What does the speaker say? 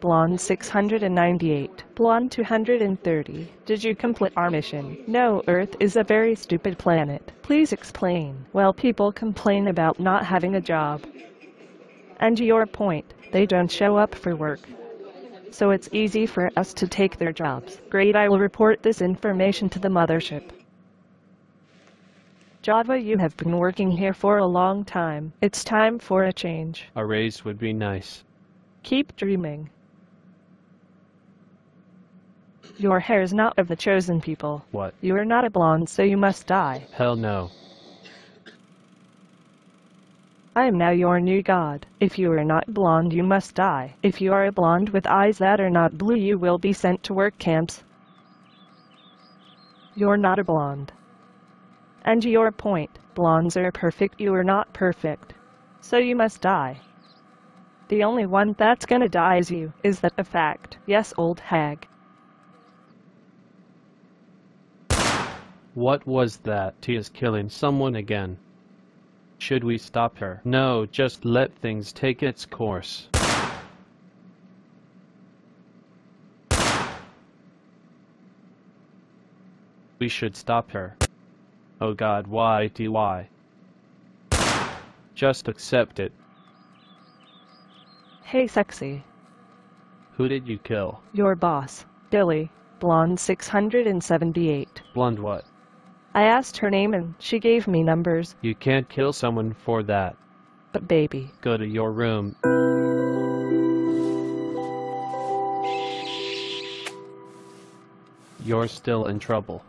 Blonde 698. Blonde 230. Did you complete our mission? No, Earth is a very stupid planet. Please explain. Well, people complain about not having a job. And your point, they don't show up for work. So it's easy for us to take their jobs. Great, I will report this information to the mothership. Java, you have been working here for a long time. It's time for a change. A raise would be nice. Keep dreaming. Your hair is not of the chosen people. What? You are not a blonde, so you must die. Hell no. I am now your new god. If you are not blonde, you must die. If you are a blonde with eyes that are not blue, you will be sent to work camps. You're not a blonde. And to your point, blondes are perfect, you are not perfect. So you must die. The only one that's gonna die is you. Is that a fact? Yes, old hag. What was that? She is killing someone again. Should we stop her? No, just let things take its course. We should stop her. Oh god, why do why? Just accept it. Hey, sexy. Who did you kill? Your boss, Billy, blonde 678. Blonde what? I asked her name and she gave me numbers, You can't kill someone for that. but baby, Go to your room. You're still in trouble.